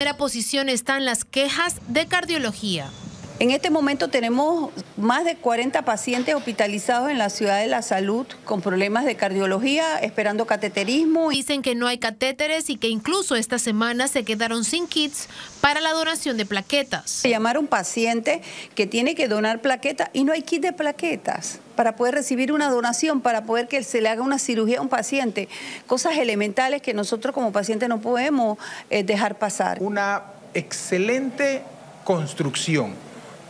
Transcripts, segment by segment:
primera posición están las quejas de cardiología. En este momento tenemos más de 40 pacientes hospitalizados en la ciudad de la salud con problemas de cardiología, esperando cateterismo. Dicen que no hay catéteres y que incluso esta semana se quedaron sin kits para la donación de plaquetas. Llamar a un paciente que tiene que donar plaquetas y no hay kit de plaquetas para poder recibir una donación, para poder que se le haga una cirugía a un paciente. Cosas elementales que nosotros como pacientes no podemos eh, dejar pasar. Una excelente construcción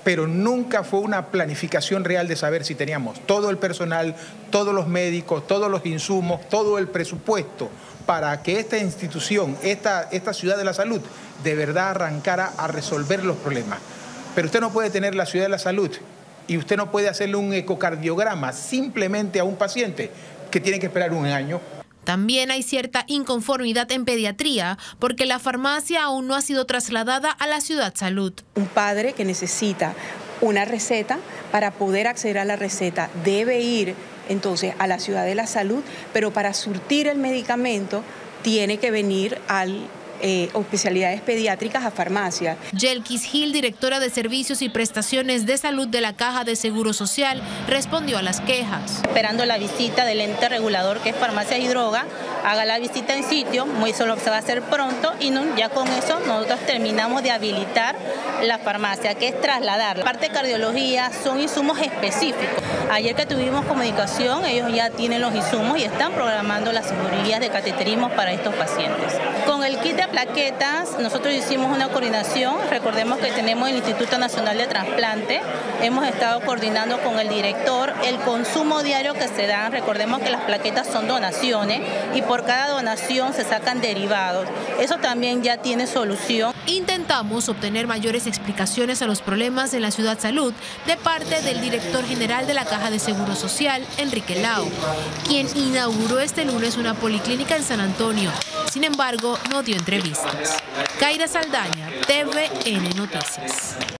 pero nunca fue una planificación real de saber si teníamos todo el personal, todos los médicos, todos los insumos, todo el presupuesto para que esta institución, esta, esta ciudad de la salud, de verdad arrancara a resolver los problemas. Pero usted no puede tener la ciudad de la salud y usted no puede hacerle un ecocardiograma simplemente a un paciente que tiene que esperar un año también hay cierta inconformidad en pediatría porque la farmacia aún no ha sido trasladada a la ciudad salud. Un padre que necesita una receta para poder acceder a la receta debe ir entonces a la ciudad de la salud, pero para surtir el medicamento tiene que venir al eh, especialidades pediátricas a farmacia. Yelkis Gil, directora de Servicios y Prestaciones de Salud de la Caja de Seguro Social, respondió a las quejas. Esperando la visita del ente regulador que es Farmacia y Droga, haga la visita en sitio, muy solo se va a hacer pronto y no, ya con eso nosotros terminamos de habilitar la farmacia, que es trasladar. La parte de cardiología son insumos específicos. Ayer que tuvimos comunicación, ellos ya tienen los insumos y están programando las cirugías de cateterismo para estos pacientes. Con el kit de plaquetas, nosotros hicimos una coordinación, recordemos que tenemos el Instituto Nacional de Trasplante, hemos estado coordinando con el director el consumo diario que se dan, recordemos que las plaquetas son donaciones y por cada donación se sacan derivados. Eso también ya tiene solución. Intentamos obtener mayores explicaciones a los problemas en la Ciudad Salud de parte del director general de la Caja de Seguro Social, Enrique Lau, quien inauguró este lunes una policlínica en San Antonio. Sin embargo, no dio entrevistas. Kaira Saldaña, TVN Noticias.